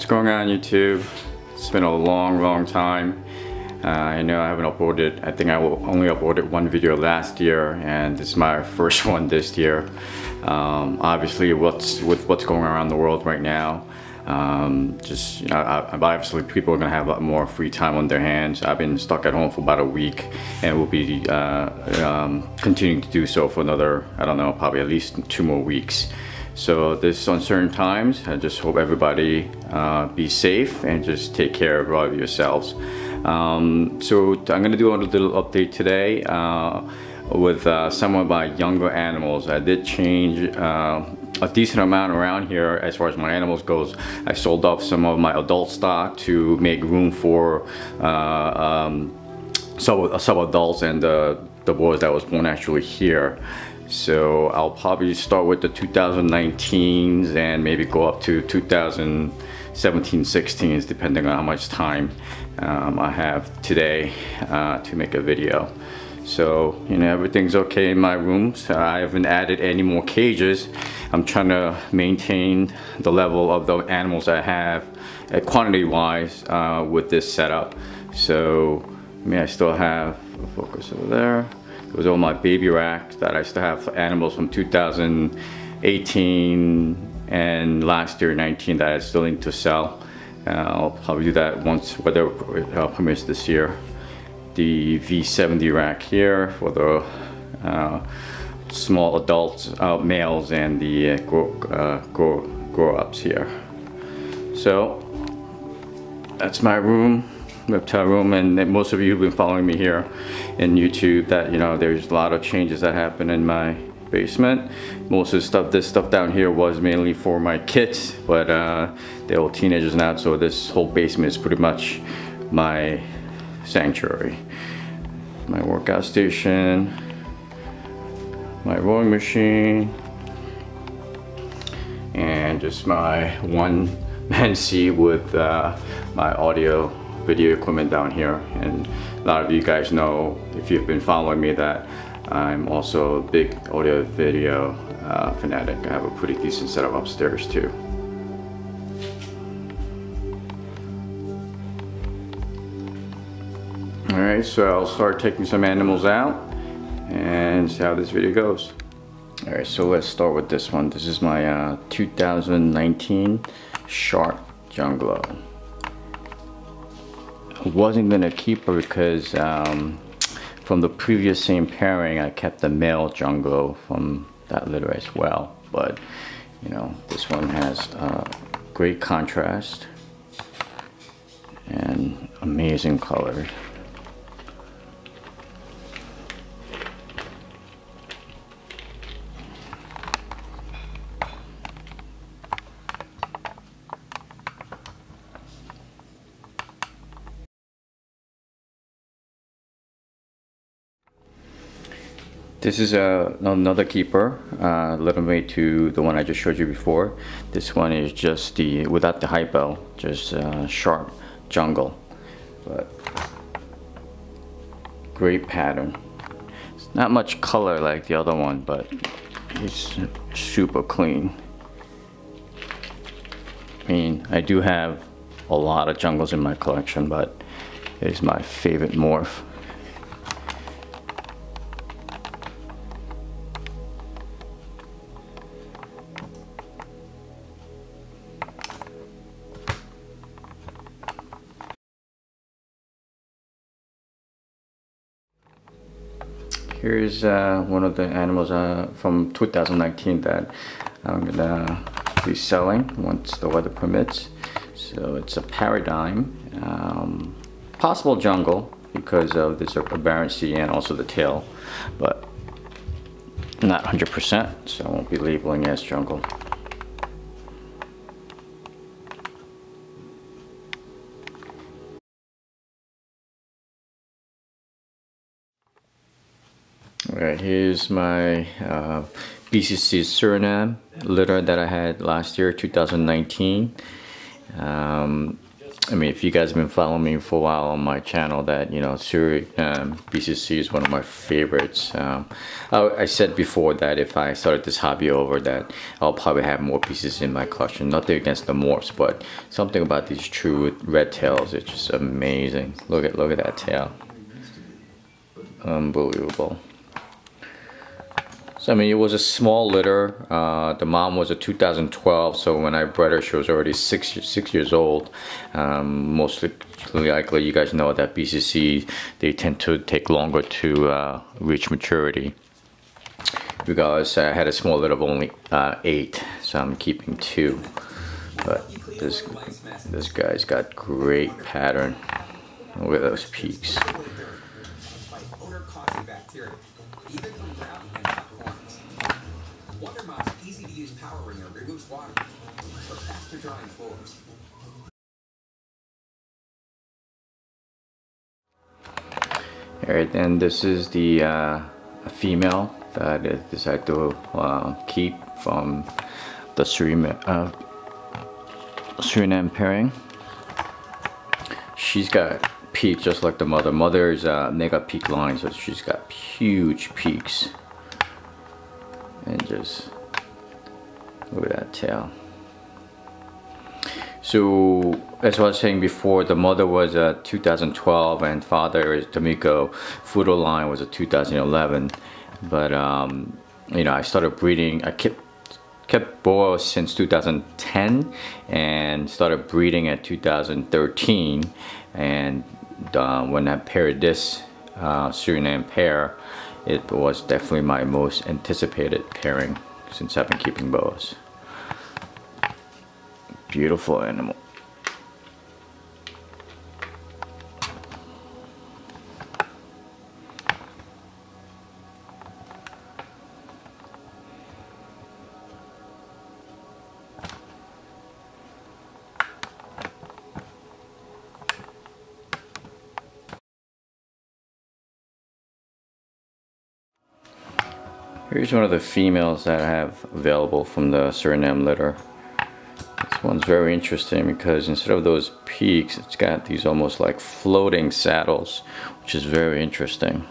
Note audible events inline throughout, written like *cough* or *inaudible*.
What's going on YouTube? It's been a long, long time. Uh, I know I haven't uploaded, I think I only uploaded one video last year and is my *laughs* first one this year. Um, obviously what's with what's going around the world right now, um, just, you know, I, obviously people are gonna have a lot more free time on their hands. I've been stuck at home for about a week and will be uh, um, continuing to do so for another, I don't know, probably at least two more weeks. So this uncertain times, I just hope everybody uh, be safe and just take care of yourselves. Um, so I'm gonna do a little update today uh, with uh, some of my younger animals. I did change uh, a decent amount around here as far as my animals goes. I sold off some of my adult stock to make room for uh, um, sub, sub adults and the boys that was born actually here. So I'll probably start with the 2019s and maybe go up to 2017, 16s depending on how much time um, I have today uh, to make a video. So, you know, everything's okay in my room. So I haven't added any more cages. I'm trying to maintain the level of the animals I have uh, quantity wise uh, with this setup. So, I mean, I still have a focus over there. It was all my baby racks that I still have animals from 2018 and last year 19 that I still need to sell. Uh, I'll probably do that once weather permits this year. The V70 rack here for the uh, small adults, uh, males and the uh, grow, uh, grow, grow ups here. So that's my room reptile room and most of you have been following me here in YouTube that you know there's a lot of changes that happen in my basement. Most of the stuff this stuff down here was mainly for my kids but uh, they're all teenagers now so this whole basement is pretty much my sanctuary. My workout station my rowing machine and just my one man seat with uh, my audio video equipment down here and a lot of you guys know if you've been following me that I'm also a big audio video uh, fanatic. I have a pretty decent setup upstairs too. Alright, so I'll start taking some animals out and see how this video goes. Alright, so let's start with this one. This is my uh, 2019 Sharp Junglo wasn't gonna keep her because um, from the previous same pairing I kept the male Jungle from that litter as well. But you know this one has uh, great contrast and amazing colors This is uh, another keeper, uh, little mate to the one I just showed you before. This one is just the, without the hypo, just uh, sharp jungle. But great pattern. It's not much color like the other one, but it's super clean. I mean, I do have a lot of jungles in my collection, but it's my favorite morph. Here's uh, one of the animals uh, from 2019 that I'm gonna be selling once the weather permits. So it's a paradigm, um, possible jungle because of this aberrancy and also the tail, but not 100%, so I won't be labeling as jungle. Alright, here's my uh, BCC Suriname litter that I had last year, 2019. Um, I mean, if you guys have been following me for a while on my channel, that you know, Suri um, BCC is one of my favorites. Um, I, I, said before that if I started this hobby over, that I'll probably have more pieces in my collection. Nothing against the morphs, but something about these true red tails, it's just amazing. Look at look at that tail, unbelievable. So I mean, it was a small litter. Uh, the mom was a 2012, so when I bred her, she was already six six years old. Um, mostly likely, you guys know that BCC they tend to take longer to uh, reach maturity. Because I had a small litter of only uh, eight, so I'm keeping two. But this this guy's got great pattern. Look at those peaks. Alright, then this is the uh, female that I decided to uh, keep from the Suriname, uh, pairing. She's got peaks just like the mother. Mother is a mega peak line, so she's got huge peaks. And just look at that tail. So as I was saying before, the mother was a 2012 and father is Tomiko Fudo line was a 2011. But um, you know, I started breeding. I kept kept boas since 2010 and started breeding at 2013. And uh, when I paired this uh, Suriname pair, it was definitely my most anticipated pairing since I've been keeping boas. Beautiful animal. Here's one of the females that I have available from the Suriname litter. One's very interesting because instead of those peaks, it's got these almost like floating saddles, which is very interesting.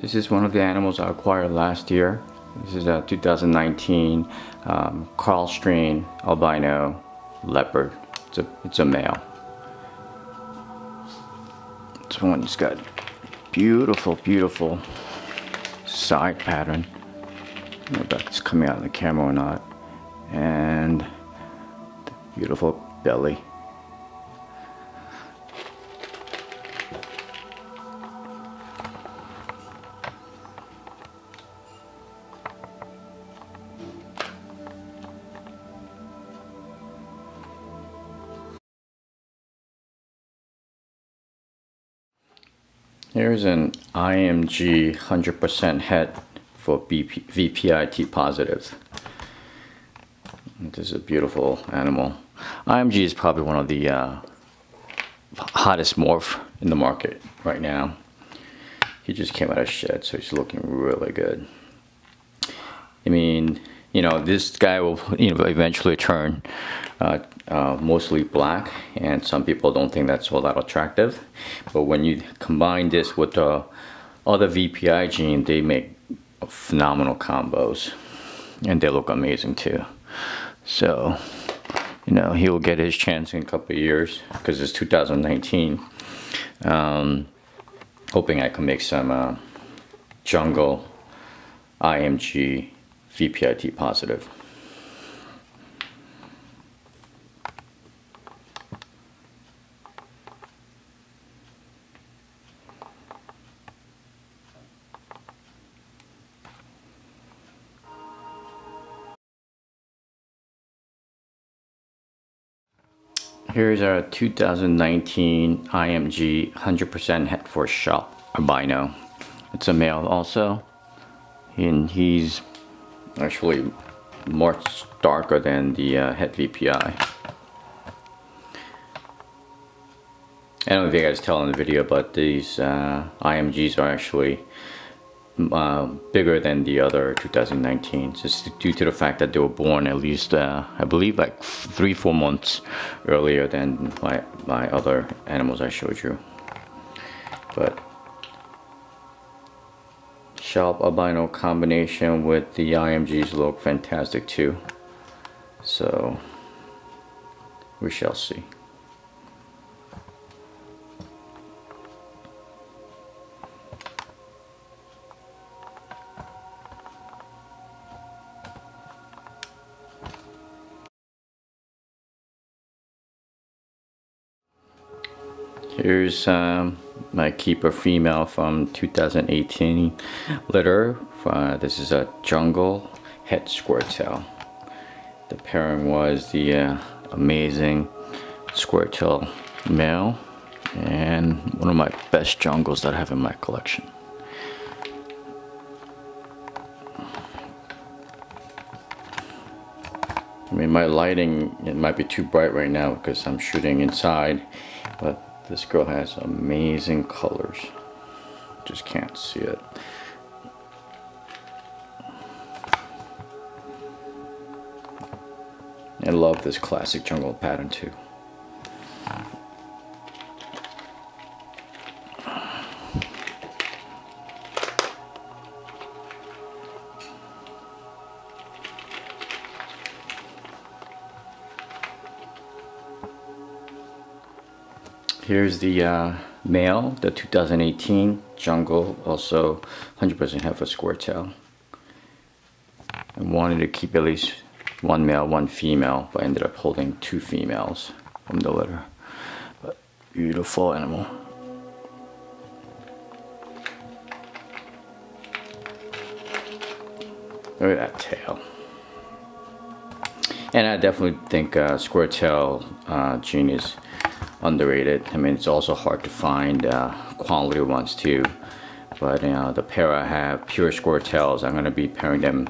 This is one of the animals I acquired last year. This is a 2019 um, Kahl strain albino leopard. It's a, it's a male. This one's got beautiful, beautiful side pattern. I don't know if that's coming out of the camera or not. And beautiful belly. Here's an IMG 100% het for BP, VPI T positive. This is a beautiful animal. IMG is probably one of the uh, hottest morph in the market right now. He just came out of shed, so he's looking really good. I mean, you know, this guy will, you know, eventually turn uh, uh, mostly black and some people don't think that's all that attractive. But when you combine this with the other VPI gene they make phenomenal combos and they look amazing too. So you know he'll get his chance in a couple years because it's 2019 um, hoping I can make some uh, jungle IMG VPI T positive Here's our 2019 IMG 100% het for sharp albino. It's a male also. And he's actually much darker than the uh, VPI. I don't know if you guys tell in the video, but these uh, IMGs are actually uh, bigger than the other 2019 just due to the fact that they were born at least uh, I believe like three four months earlier than my, my other animals I showed you. But sharp albino combination with the IMGs look fantastic too. So we shall see Here's um, my keeper female from 2018 litter. Uh, this is a jungle het square tail. The pairing was the uh, amazing square tail male and one of my best jungles that I have in my collection. I mean my lighting it might be too bright right now because I'm shooting inside but this girl has amazing colors. Just can't see it. I love this classic jungle pattern too. Here's the uh, male, the 2018 Jungle, also 100% have a square tail. I wanted to keep at least one male, one female, but I ended up holding two females from the litter. But beautiful animal. Look at that tail. And I definitely think uh, square tail uh, gene is underrated. I mean, it's also hard to find uh, quality ones too. But you know, the pair I have, pure square tails, I'm gonna be pairing them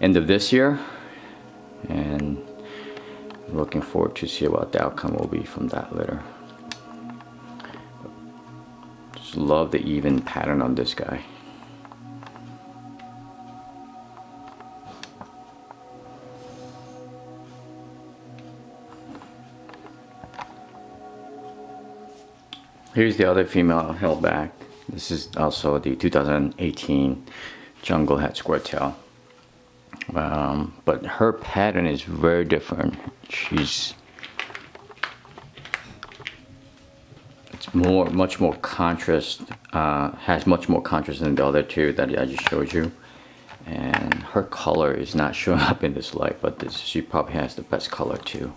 end of this year. And looking forward to see what the outcome will be from that litter. Just love the even pattern on this guy. Here's the other female held back. This is also the 2018 Jungle Het Square Tail. Um, but her pattern is very different. She's it's more, much more contrast, uh, has much more contrast than the other two that I just showed you. And her color is not showing *laughs* up in this light, but this, she probably has the best color too.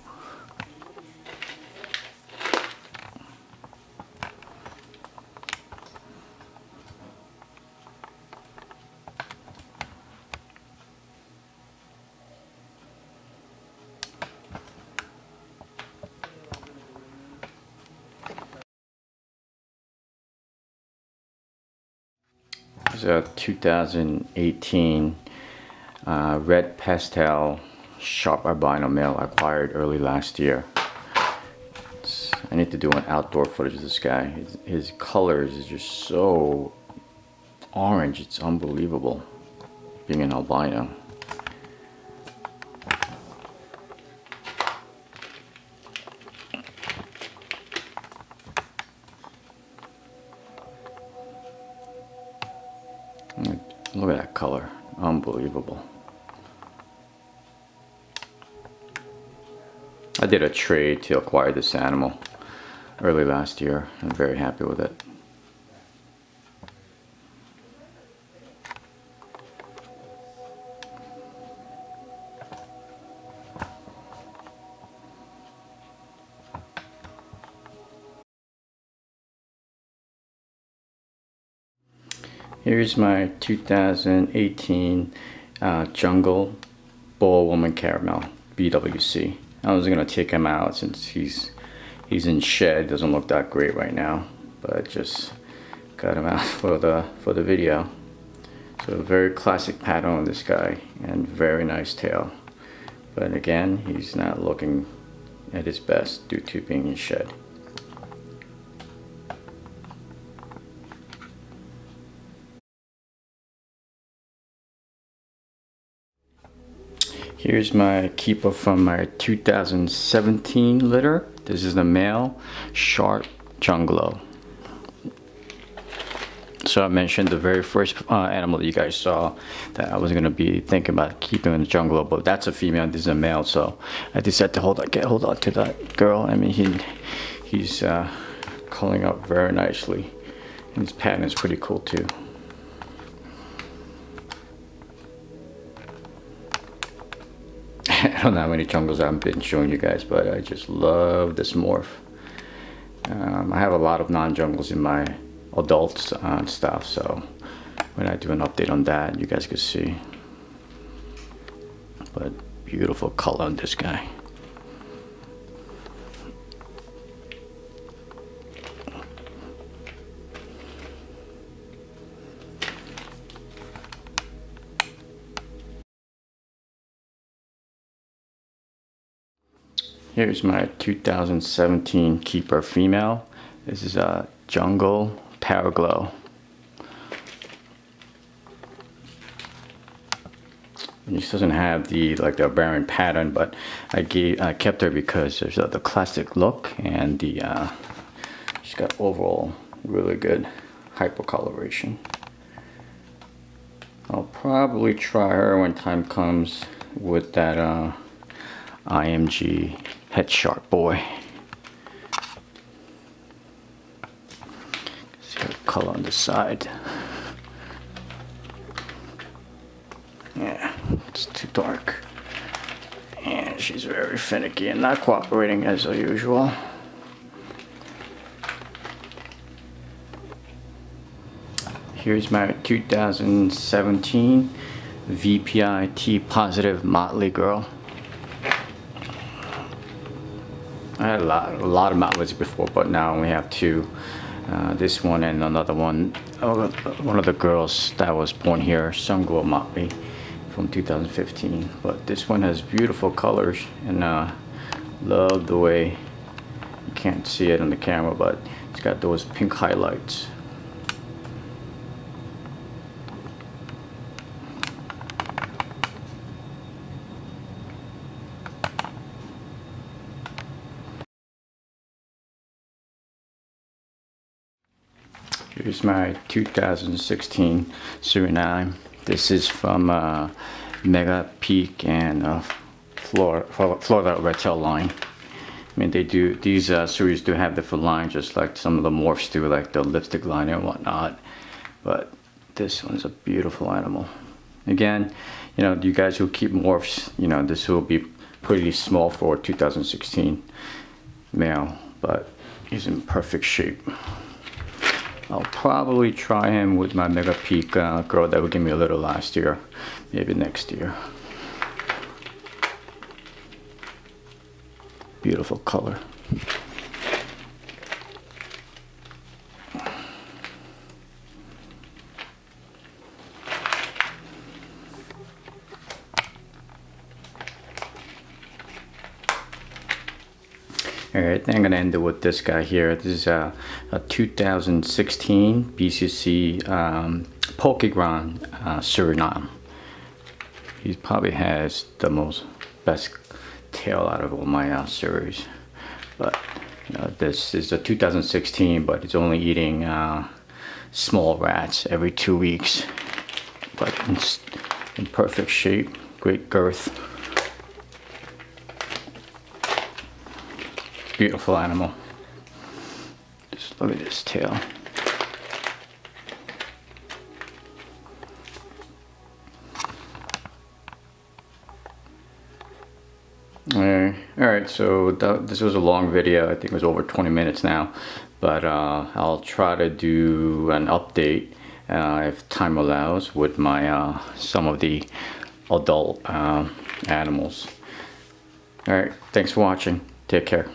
2018 uh, red pastel sharp albino male acquired early last year. It's, I need to do an outdoor footage of this guy. His, his colors is just so orange, it's unbelievable being an albino. I did a trade to acquire this animal early last year. I'm very happy with it. Here's my 2018 uh, Jungle Bull Woman Caramel BWC. I was gonna take him out since he's he's in shed. Doesn't look that great right now, but just got him *laughs* out for the for the video. So very classic pattern on this guy and very nice tail. But again, he's not looking at his best due to being in shed. Here's my keeper from my 2017 litter. This is the male sharp junglo. So I mentioned the very first uh, animal that you guys saw that I was gonna be thinking about keeping in the jungle, but that's a female. This is a male, so I decided to hold on, get hold on to that girl. I mean, he he's uh, calling up very nicely, and his pattern is pretty cool too. Don't know how many jungles I've been showing you guys, but I just love this morph. Um, I have a lot of non-jungles in my adults uh, and stuff, so when I do an update on that, you guys can see. But beautiful color on this guy. Here's my 2017 Keeper female. This is a Jungle Power Glow. This doesn't have the like the Baron pattern, but I gave I kept her because there's uh, the classic look and the uh, she's got overall really good hypercoloration. I'll probably try her when time comes with that uh, IMG Het Sharp boy. See the color on the side. Yeah, it's too dark. And she's very finicky and not cooperating as usual. Here's my 2017 VPI T positive Motley Girl. I had a lot, a lot of outlets before, but now we have two. Uh, this one and another one. Oh, one of the girls that was born here, Sunglow Motley, from 2015. But this one has beautiful colors, and uh, love the way you can't see it on the camera, but it's got those pink highlights. Here's my 2016 Suriname. This is from uh, Mega Peak and uh, Florida, Florida line. I mean, they do these uh, series do have different lines, just like some of the morphs do, like the lipstick line and whatnot. But this one's a beautiful animal. Again, you know, you guys who keep morphs, you know, this will be pretty small for 2016 male, but he's in perfect shape. I'll probably try him with my Mega Peak uh, girl that would give me a little last year, maybe next year. Beautiful color. Alright, I'm gonna end it with this guy here. This is a, a 2016 BCC um, Pokegron uh, Suriname. He probably has the most best tail out of all my uh, series. But this is a 2016, but it's only eating uh, small rats every two weeks. But in perfect shape, great girth. Beautiful animal. Just look at this tail. Alright, so this was a long video. I think it was over 20 minutes now. But uh, I'll try to do an update uh, if time allows with my uh, some of the adult uh, animals. Alright, thanks for watching. Take care.